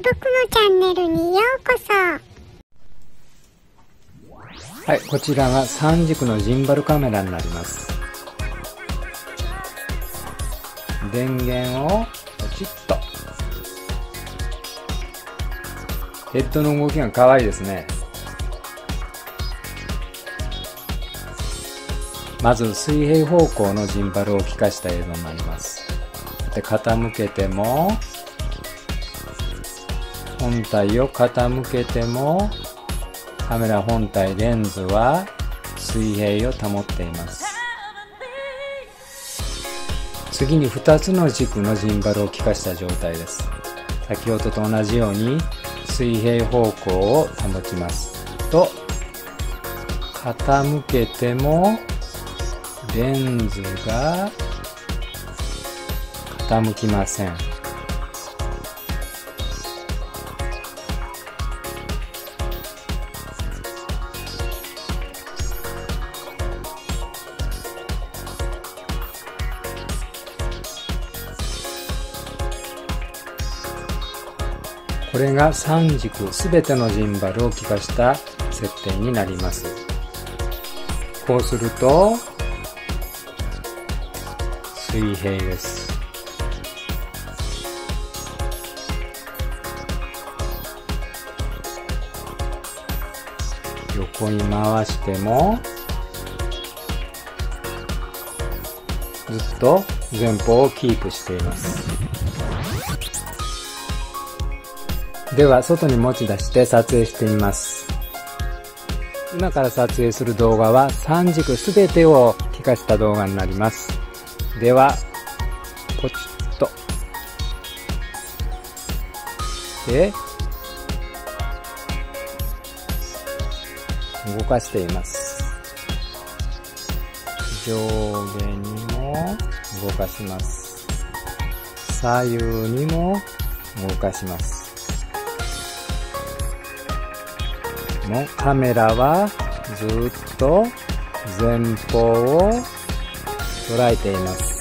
僕のチャンネルにようこそはいこちらが3軸のジンバルカメラになります。電源をポチッと。ヘッドの動きが可愛いですね。まず水平方向のジンバルを効かした映像になります。で傾けても。本体を傾けてもカメラ本体レンズは水平を保っています。次に2つの軸のジンバルを効かした状態です。先ほどと同じように水平方向を保ちます。と傾けてもレンズが傾きません。これが3軸すべてのジンバルを効かした設定になります。こうすると水平です。横に回してもずっと前方をキープしています。では外に持ち出して撮影してみます。今から撮影する動画は3軸全てを聞かせた動画になります。ではポチッと。で動かしています。上下にも動かします。左右にも動かします。カメラはずっと前方を捉えています。